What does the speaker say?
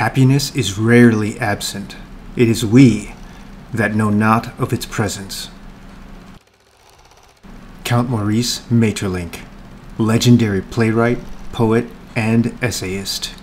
Happiness is rarely absent. It is we that know not of its presence. Count Maurice Maeterlinck, legendary playwright, poet, and essayist.